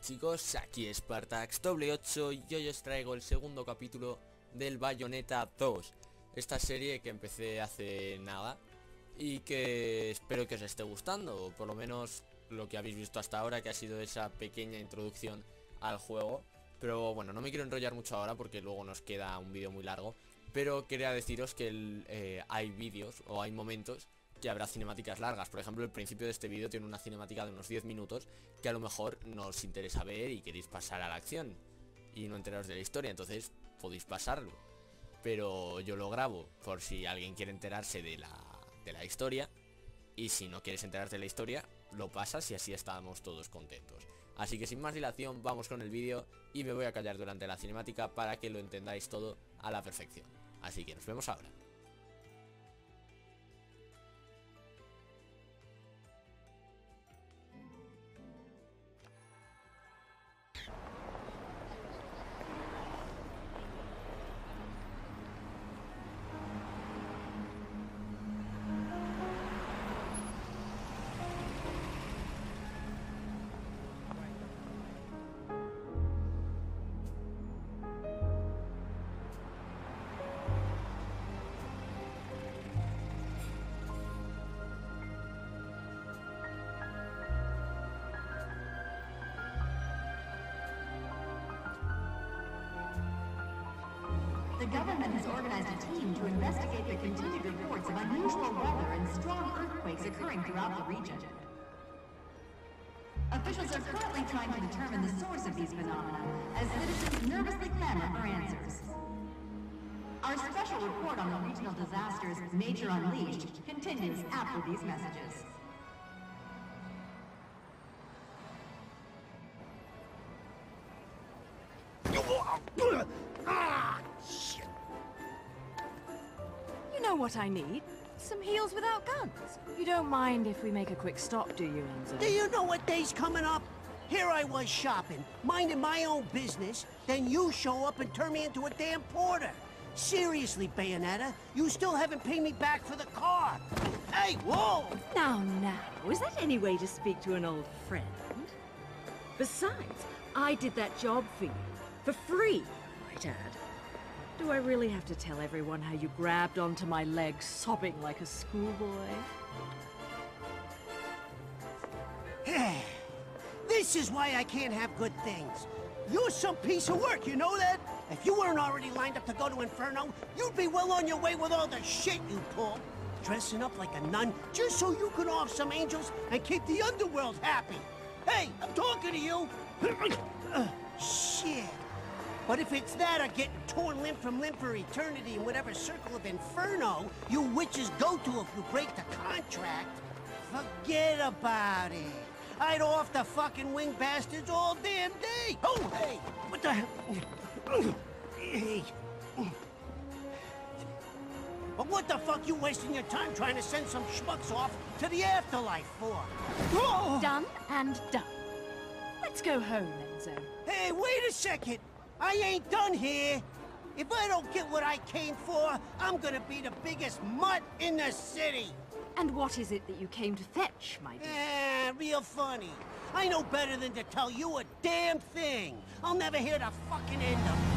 chicos, aquí es Spartax W8 y hoy os traigo el segundo capítulo del Bayonetta 2 Esta serie que empecé hace nada y que espero que os esté gustando, por lo menos lo que habéis visto hasta ahora que ha sido esa pequeña introducción al juego. Pero bueno, no me quiero enrollar mucho ahora porque luego nos queda un vídeo muy largo Pero quería deciros que eh, hay vídeos o hay momentos que habrá cinemáticas largas. Por ejemplo, el principio de este vídeo tiene una cinemática de unos 10 minutos que a lo mejor nos interesa ver y queréis pasar a la acción y no enteraros de la historia, entonces podéis pasarlo. Pero yo lo grabo por si alguien quiere enterarse de la, de la historia y si no quieres enterarte de la historia, lo pasas y así estamos todos contentos. Así que sin más dilación, vamos con el vídeo y me voy a callar durante la cinemática para que lo entendáis todo a la perfección. Así que nos vemos ahora. To investigate the continued reports of unusual weather and strong earthquakes occurring throughout the region. Officials are currently trying to determine the source of these phenomena as citizens nervously clamor for answers. Our special report on the regional disasters, Nature Unleashed, continues after these messages. What I need? Some heels without guns. You don't mind if we make a quick stop, do you, Enzo? Do you know what day's coming up? Here I was shopping, minding my own business, then you show up and turn me into a damn porter. Seriously, Bayonetta, you still haven't paid me back for the car. Hey, whoa! Now, now, is that any way to speak to an old friend? Besides, I did that job for you. For free, I might add. Do I really have to tell everyone how you grabbed onto my leg sobbing like a schoolboy? This is why I can't have good things. You're some piece of work, you know that? If you weren't already lined up to go to Inferno, you'd be well on your way with all the shit you pull. Dressing up like a nun just so you could off some angels and keep the underworld happy. Hey, I'm talking to you. Shit. But if it's that or getting torn limb from limb for eternity in whatever circle of inferno you witches go to if you break the contract, forget about it. I'd off the fucking wing bastards all damn day. Oh, hey, what the hell? Hey. But what the fuck you wasting your time trying to send some schmucks off to the afterlife for? Oh! Done and done. Let's go home, Enzo. Hey, wait a second! I ain't done here! If I don't get what I came for, I'm gonna be the biggest mutt in the city! And what is it that you came to fetch, my dear? Eh, real funny. I know better than to tell you a damn thing. I'll never hear the fucking end of it.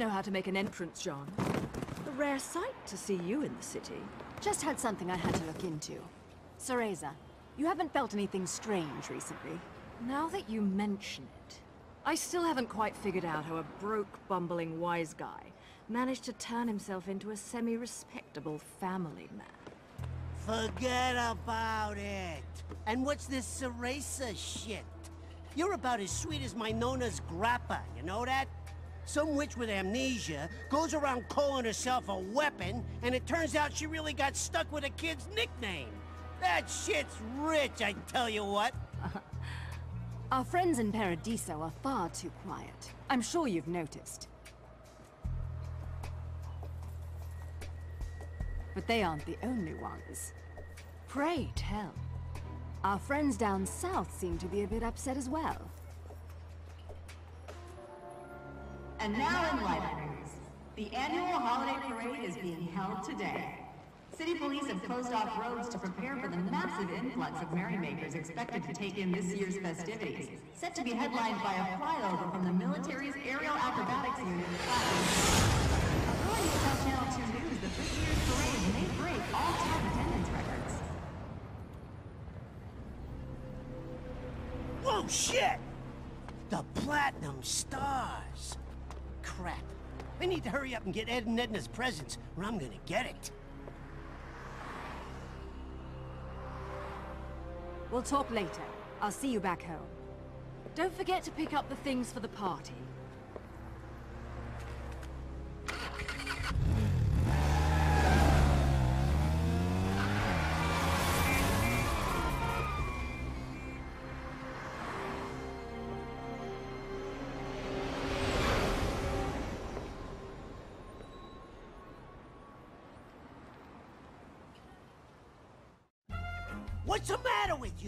Know how to make an entrance, John. A rare sight to see you in the city. Just had something I had to look into. Cereza, you haven't felt anything strange recently. Now that you mention it, I still haven't quite figured out how a broke, bumbling wise guy managed to turn himself into a semi-respectable family man. Forget about it. And what's this Ceresa shit? You're about as sweet as my Nona's grappa, you know that? Some witch with amnesia goes around calling herself a weapon, and it turns out she really got stuck with a kid's nickname. That shit's rich, I tell you what. Our friends in Paradiso are far too quiet. I'm sure you've noticed. But they aren't the only ones. Pray tell. Our friends down south seem to be a bit upset as well. And now in life news, the annual holiday parade is being held today. City police have closed off roads to prepare for the massive influx of merrymakers expected to take in this year's festivities, set to be headlined by a flyover from the military's aerial acrobatics unit. According to Channel 2 News, the this year's parade may break all-time attendance records. Whoa, shit! The Platinum Stars. Crap. I need to hurry up and get Ed and Edna's presents, or I'm gonna get it. We'll talk later. I'll see you back home. Don't forget to pick up the things for the party.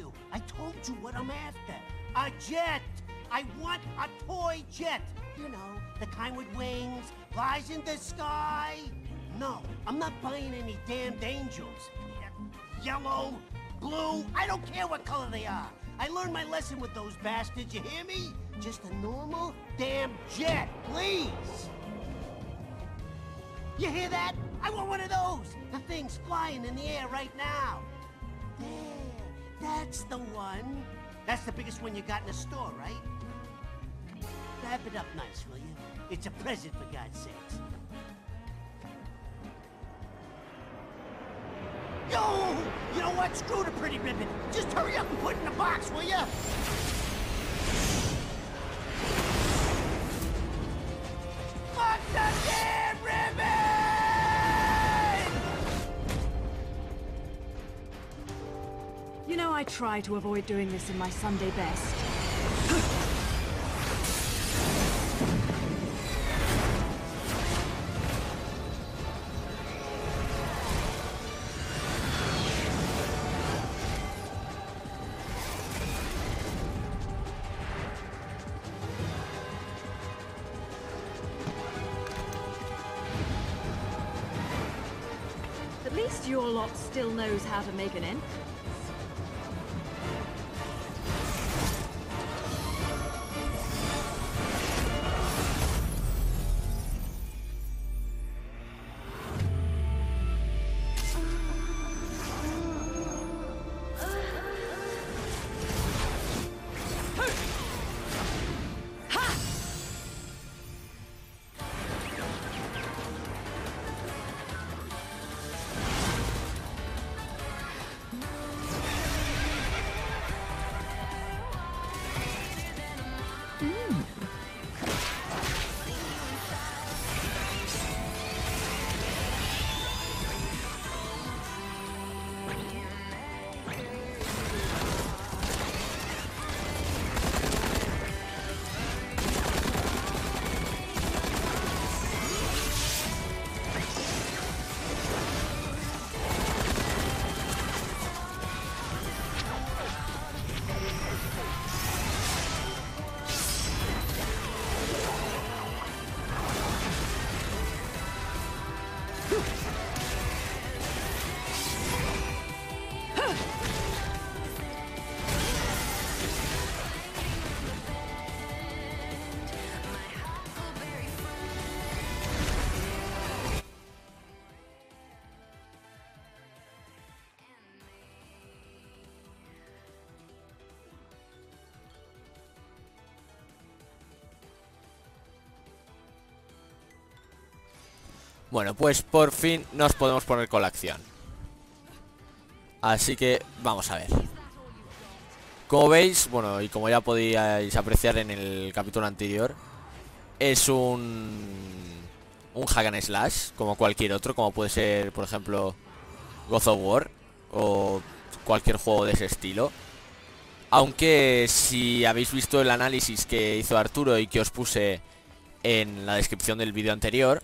You? I told you what I'm after. A jet! I want a toy jet! You know, the kind with wings, flies in the sky. No, I'm not buying any damned angels. Yellow, blue, I don't care what color they are. I learned my lesson with those bastards, you hear me? Just a normal damn jet, please! You hear that? I want one of those! The thing's flying in the air right now. There, that's the one. That's the biggest one you got in the store, right? Wrap it up nice, will you? It's a present, for God's sakes. Yo! You know what? Screw the pretty ribbon. Just hurry up and put it in the box, will ya? Try to avoid doing this in my Sunday best. At least your lot still knows how to make an entrance. Bueno, pues por fin nos podemos poner con la acción. Así que vamos a ver. Como veis, bueno, y como ya podíais apreciar en el capítulo anterior, es un un hack and slash, como cualquier otro, como puede ser, por ejemplo, God of War o cualquier juego de ese estilo. Aunque si habéis visto el análisis que hizo Arturo y que os puse en la descripción del vídeo anterior,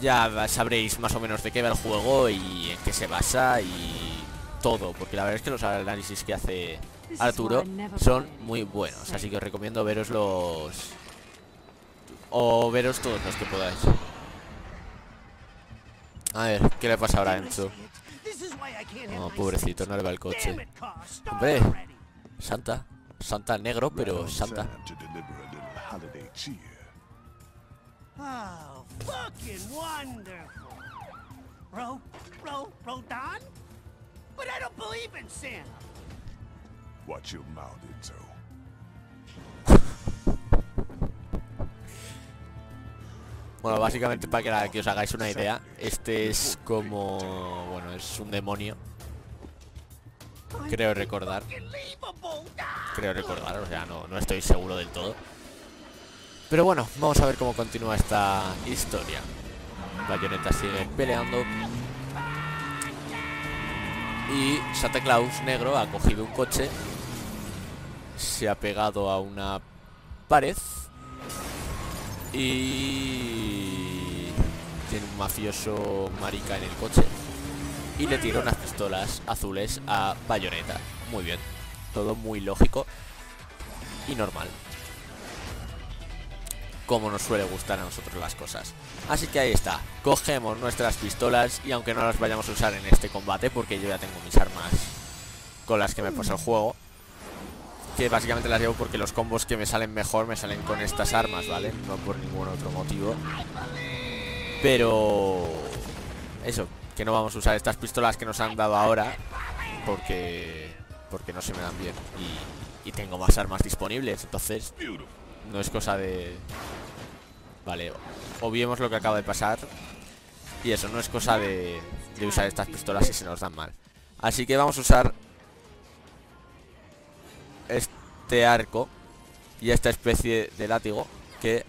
ya sabréis más o menos de qué va el juego y en qué se basa y todo, porque la verdad es que los análisis que hace Arturo son muy buenos, así que os recomiendo veros los... O veros todos los que podáis. A ver, ¿qué le pasa ahora a Enzo? Oh, pobrecito, no le va el coche. Hombre, Santa. Santa negro, pero Santa. Fucking wonderful. Ro, Ro, Rodon? But I don't believe in Santa. Watch your mouth, Enzo. Bueno, básicamente para que, la- que os hagáis una idea, este es como... Bueno, es un demonio. Creo recordar. Creo recordar, o sea, no, no estoy seguro del todo. Pero bueno, vamos a ver cómo continúa esta historia. Bayonetta sigue peleando. Y Santa Claus negro ha cogido un coche. Se ha pegado a una pared. Y tiene un mafioso marica en el coche. Y le tira unas pistolas azules a Bayonetta. Muy bien. Todo muy lógico y normal. Como nos suele gustar a nosotros las cosas. Así que ahí está. Cogemos nuestras pistolas y aunque no las vayamos a usar en este combate, porque yo ya tengo mis armas con las que me pasa el juego. Que básicamente las llevo porque los combos que me salen mejor me salen con estas armas, ¿vale? No por ningún otro motivo. Pero... Eso, que no vamos a usar estas pistolas que nos han dado ahora porque porque no se me dan bien y, y tengo más armas disponibles entonces no es cosa de vale obviemos lo que acaba de pasar y eso no es cosa de, de usar estas pistolas si se nos dan mal así que vamos a usar este arco y esta especie de látigo que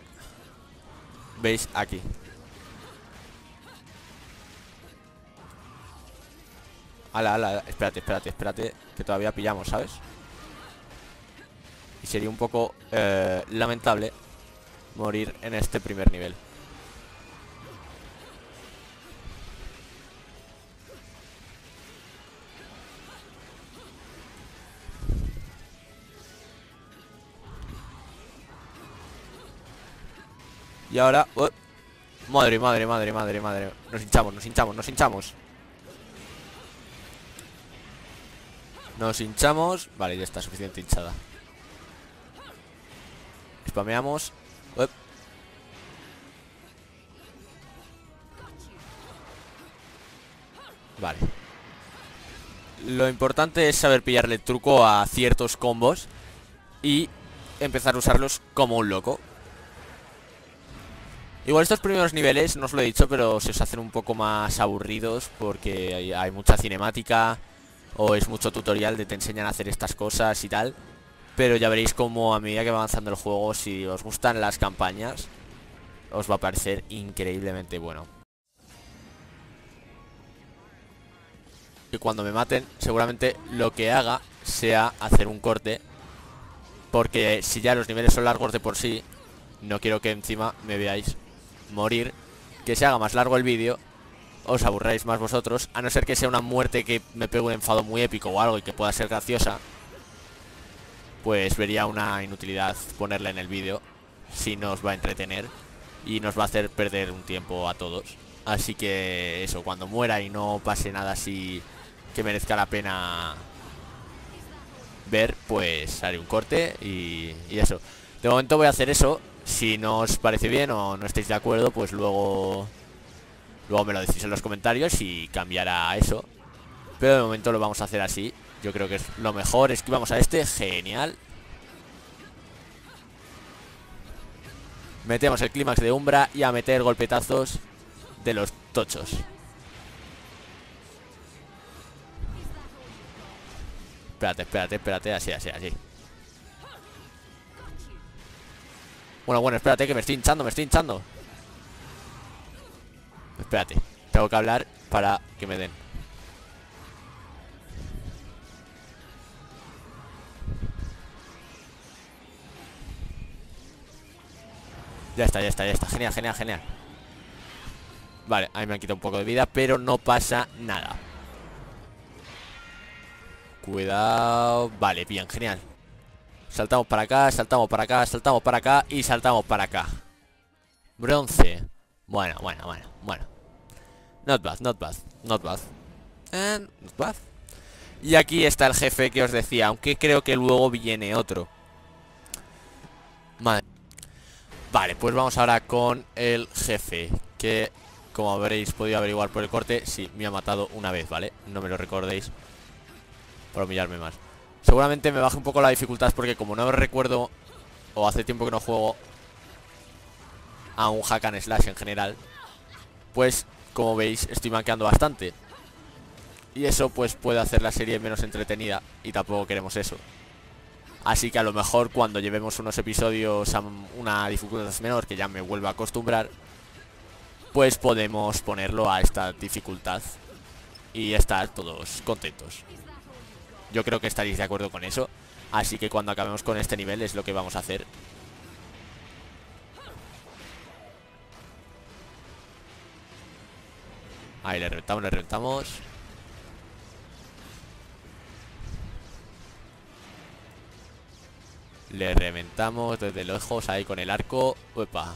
veis aquí Ala, ala, espérate, espérate, espérate Que todavía pillamos, ¿sabes? Sería un poco eh, lamentable Morir en este primer nivel. Y ahora... ¡oh! Madre, madre, madre, madre, madre. Nos hinchamos, nos hinchamos, nos hinchamos. Nos hinchamos. Vale, ya está suficiente hinchada Vale. Lo importante es saber pillarle el truco a ciertos combos Y empezar a usarlos como un loco. Igual estos primeros niveles, no os lo he dicho, pero se os hacen un poco más aburridos Porque hay, hay mucha cinemática o es mucho tutorial de te enseñan a hacer estas cosas y tal. Pero ya veréis como a medida que va avanzando el juego, si os gustan las campañas, os va a parecer increíblemente bueno. Y cuando me maten, seguramente lo que haga sea hacer un corte. Porque si ya los niveles son largos de por sí, no quiero que encima me veáis morir. Que se haga más largo el vídeo os aburráis más vosotros, a no ser que sea una muerte que me pegue un enfado muy épico o algo y que pueda ser graciosa, pues vería una inutilidad ponerla en el vídeo, si nos va a entretener y nos va a hacer perder un tiempo a todos. Así que eso, cuando muera y no pase nada así que merezca la pena ver, pues haré un corte y, eso. De momento voy a hacer eso, si no os parece bien o no estáis de acuerdo, pues luego Luego me lo decís en los comentarios y cambiará eso Pero de momento lo vamos a hacer así. Yo creo que es lo mejor. Esquivamos a este, genial. Metemos el clímax de Umbra Y a meter golpetazos de los tochos. Espérate, espérate, espérate. Así, así, así. Bueno, bueno, espérate que me estoy hinchando, me estoy hinchando. Espérate, tengo que hablar para que me den Ya está, ya está, ya está Genial, genial, genial Vale, ahí me han quitado un poco de vida Pero no pasa nada Cuidado. Vale, bien, genial. Saltamos para acá, saltamos para acá, saltamos para acá y saltamos para acá. Bronce. Bueno, bueno, bueno, bueno. Not bad, not bad, not bad. And not bad. Y aquí está el jefe que os decía, aunque creo que luego viene otro. Vale, pues vamos ahora con el jefe, que como habréis podido averiguar por el corte, sí, me ha matado una vez, ¿vale? No me lo recordéis por humillarme más. Seguramente me baje un poco la dificultad porque como no recuerdo o hace tiempo que no juego a un hack and slash en general, pues como veis estoy manqueando bastante. Y eso pues puede hacer la serie menos entretenida y tampoco queremos eso. Así que a lo mejor cuando llevemos unos episodios a una dificultad menor que ya me vuelva a acostumbrar, pues podemos ponerlo a esta dificultad y estar todos contentos. Yo creo que estaréis de acuerdo con eso. Así que cuando acabemos con este nivel es lo que vamos a hacer. Ahí le reventamos, le reventamos. Le reventamos desde lejos ahí con el arco. Uepa.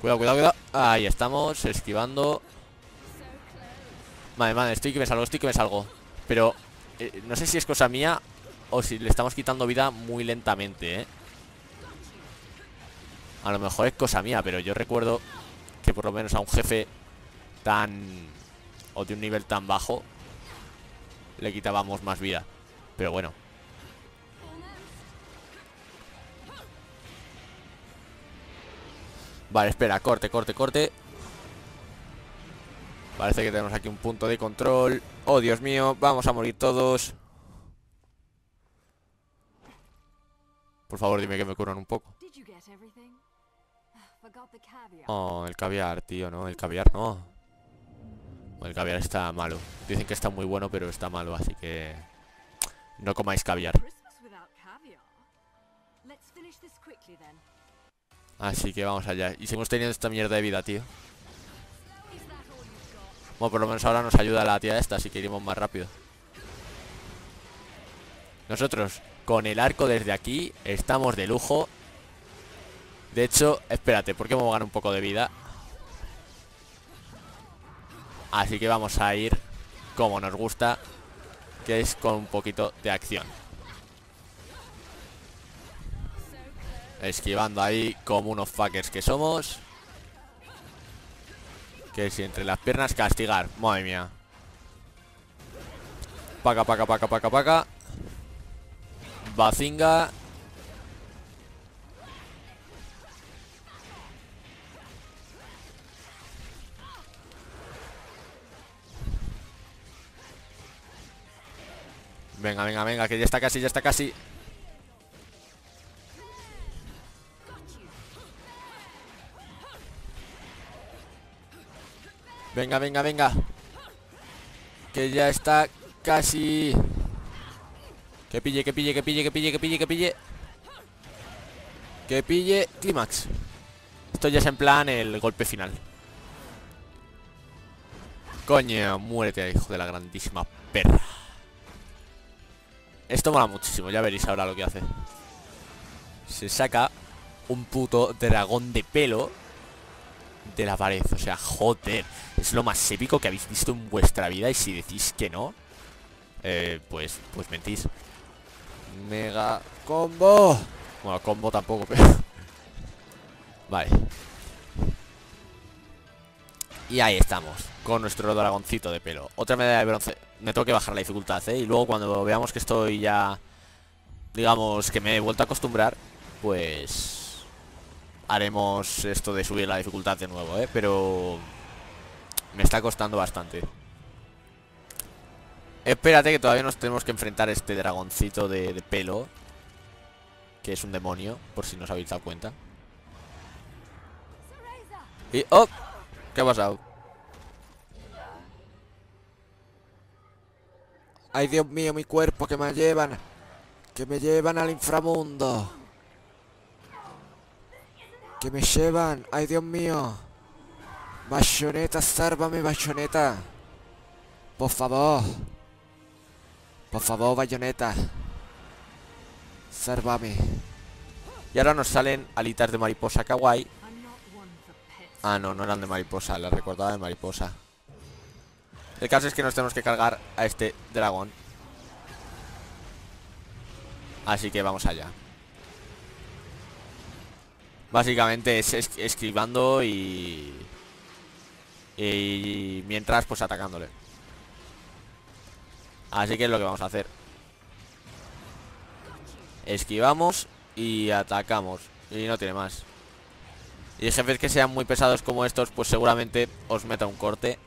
Cuidado, cuidado, cuidado Ahí estamos, esquivando Vale, vale, estoy que me salgo, estoy que me salgo Pero eh, no sé si es cosa mía O si le estamos quitando vida muy lentamente, ¿eh? A lo mejor es cosa mía Pero yo recuerdo que por lo menos a un jefe Tan... O de un nivel tan bajo Le quitábamos más vida. Pero bueno. Vale, espera, corte, corte, corte. Parece que tenemos aquí un punto de control. Oh, Dios mío, vamos a morir todos. Por favor, dime que me curan un poco Oh, el caviar, tío, no, el caviar no. El caviar está malo. Dicen que está muy bueno, pero está malo, así que... No comáis caviar. Así que vamos allá. Y seguimos teniendo esta mierda de vida, tío. Bueno, por lo menos ahora nos ayuda la tía esta Así que iremos más rápido. Nosotros Con el arco desde aquí Estamos de lujo De hecho, espérate, porque vamos a ganar un poco de vida Así que vamos a ir Como nos gusta Que es con un poquito de acción. Esquivando ahí como unos fuckers que somos. Que si entre las piernas castigar. Madre mía. Paca, paca, paca, paca, paca. Bazinga Venga, venga, venga, que ya está casi, ya está casi. Venga, venga, venga. Que ya está casi. Que pille, que pille, que pille, que pille, que pille, que pille. Que pille Clímax. Esto ya es en plan el golpe final. Coño, muérete, hijo de la grandísima perra Esto mola muchísimo, ya veréis ahora lo que hace. Se saca un puto dragón de pelo de la pared O sea, joder Es lo más épico que habéis visto en vuestra vida Y si decís que no eh, Pues, pues mentís. Mega combo. Bueno, combo tampoco, pero Vale. Y ahí estamos Con nuestro dragoncito de pelo Otra medalla de bronce Me tengo que bajar la dificultad, ¿eh? Y luego cuando veamos que estoy ya Digamos que me he vuelto a acostumbrar Pues haremos esto de subir la dificultad de nuevo, ¿eh? Pero me está costando bastante. Espérate que todavía nos tenemos que enfrentar a este dragoncito de, pelo. Que es un demonio, por si no os habéis dado cuenta. Y... ¡Oh! ¿Qué ha pasado? ¡Ay, Dios mío, mi cuerpo! ¡Que me llevan! ¡Que me llevan al inframundo! Que me llevan. Ay, Dios mío. Bayoneta, sálvame, bayoneta. Por favor. Por favor, bayoneta. Sálvame. Y ahora nos salen alitas de mariposa kawaii. Ah, no, no eran de mariposa, las recordaba de mariposa. El caso es que nos tenemos que cargar a este dragón. Así que vamos allá. Básicamente es, es esquivando y... Y mientras pues atacándole. Así que es lo que vamos a hacer. Esquivamos y atacamos. Y no tiene más. Y jefes que sean muy pesados como estos, pues seguramente os meta un corte.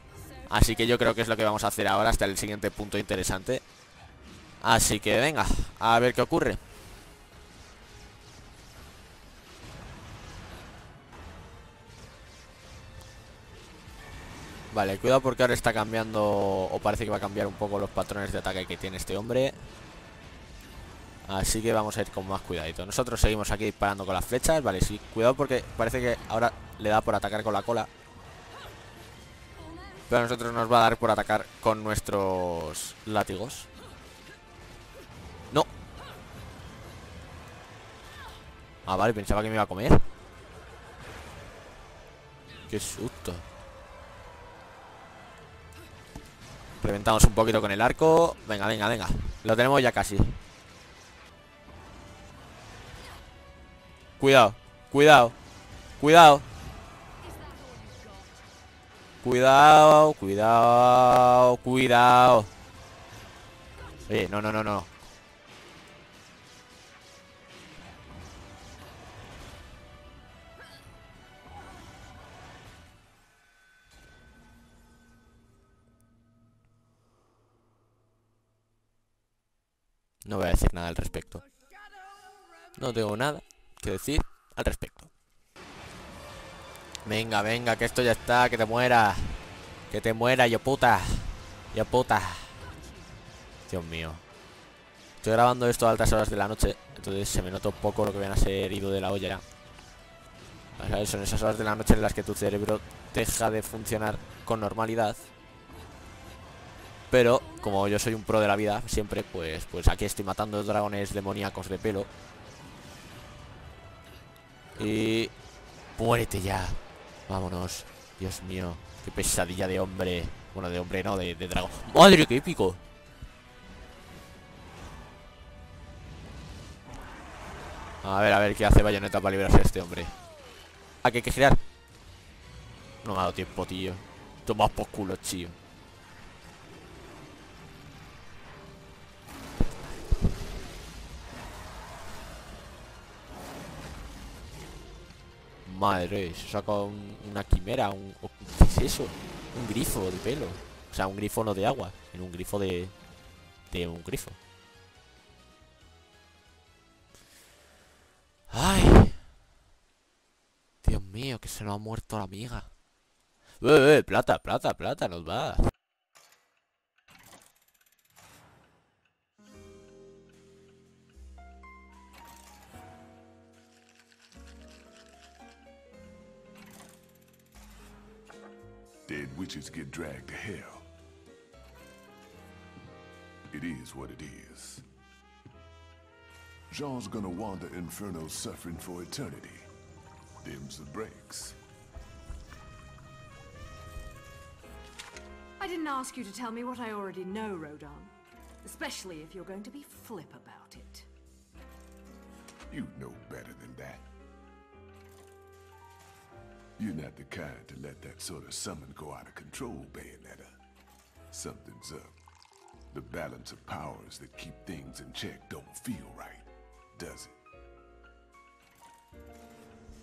Así que yo creo que es lo que vamos a hacer ahora hasta el siguiente punto interesante. Así que venga, a ver qué ocurre. Vale, cuidado porque ahora está cambiando O parece que va a cambiar un poco los patrones de ataque que tiene este hombre Así que vamos a ir con más cuidadito Nosotros seguimos aquí disparando con las flechas Vale, sí, cuidado porque parece que ahora le da por atacar con la cola Pero a nosotros nos va a dar por atacar con nuestros látigos. No. Ah, vale, pensaba que me iba a comer. Qué susto. Reventamos un poquito con el arco. Venga, venga, venga. Lo tenemos ya casi. Cuidado, cuidado Cuidado Cuidado, cuidado Cuidado Oye, no, no, no, no No voy a decir nada al respecto. No tengo nada que decir al respecto. Venga, venga, que esto ya está, que te muera. Que te muera, yo puta. Yo puta. Dios mío. Estoy grabando esto a altas horas de la noche. Entonces se me nota un poco lo que viene a ser ido de la olla ya. Son esas horas de la noche en las que tu cerebro deja de funcionar con normalidad. Pero, como yo soy un pro de la vida, siempre, pues, pues aquí estoy matando dragones demoníacos de pelo. Y... Muérete ya. Vámonos. Dios mío. Qué pesadilla de hombre. Bueno, de hombre no, de, dragón. ¡Madre, qué épico! A ver, a ver qué hace Bayonetta para librarse de este hombre. ¿A qué hay que girar? No me ha dado tiempo, tío. Toma por culo, tío. Madre, se saca una quimera, un, ¿qué es eso? Un grifo de pelo. O sea, un grifo no de agua, sino un grifo de... De un grifo. ¡Ay! Dios mío, que se nos ha muerto la amiga. ¡Eh, eh! Plata, plata, plata, nos va. Dead witches get dragged to hell. It is what it is. Jean's gonna wander Inferno suffering for eternity. Them's the breaks. I didn't ask you to tell me what I already know, Rodan. Especially if you're going to be flip about it. You know better than that. You're not the kind to let that sort of summon go out of control, Bayonetta. Something's up. The balance of powers that keep things in check don't feel right, does it?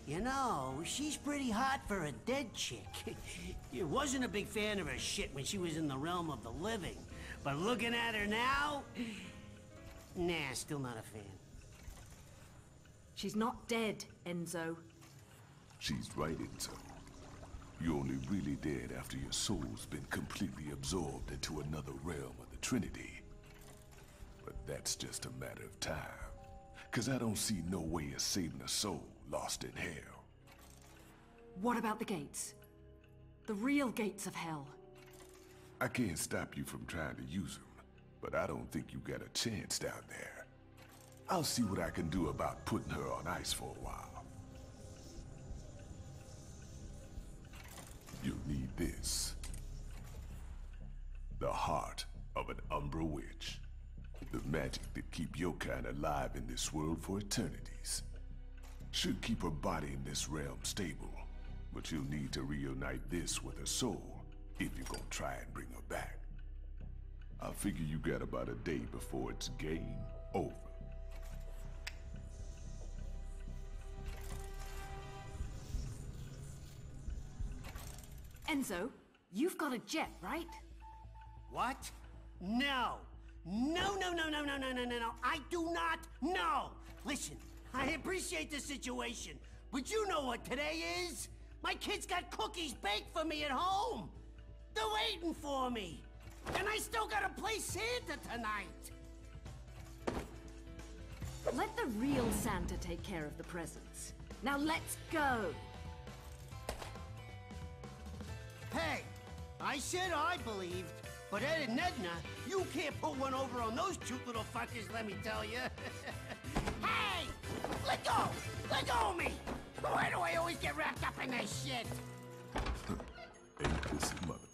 You know, she's pretty hot for a dead chick. you wasn't a big fan of her shit when she was in the realm of the living. But looking at her now... Nah, still not a fan. She's not dead, Enzo. She's right, Enzo. You're only really dead after your soul's been completely absorbed into another realm of the Trinity. But that's just a matter of time. Cause I don't see no way of saving a soul lost in hell. What about the gates? The real gates of hell. I can't stop you from trying to use them, but I don't think you got a chance down there. I'll see what I can do about putting her on ice for a while. This. The heart of an Umbra Witch. The magic that keep your kind alive in this world for eternities. Should keep her body in this realm stable, but you'll need to reunite this with her soul if you're gonna try and bring her back. I figure you got about a day before it's game over. Enzo, you've got a jet, right? What? No. No, no, no, no, no, no, no, no, no. I do not know. Listen, I appreciate the situation, but you know what today is? My kids got cookies baked for me at home. They're waiting for me. And I still gotta play Santa tonight. Let the real Santa take care of the presents. Now let's go! Hey, I said I believed, but Ed and Edna, you can't put one over on those cute little fuckers, let me tell you. hey! Let go! Let go of me! Why do I always get wrapped up in this shit? Ain't this mother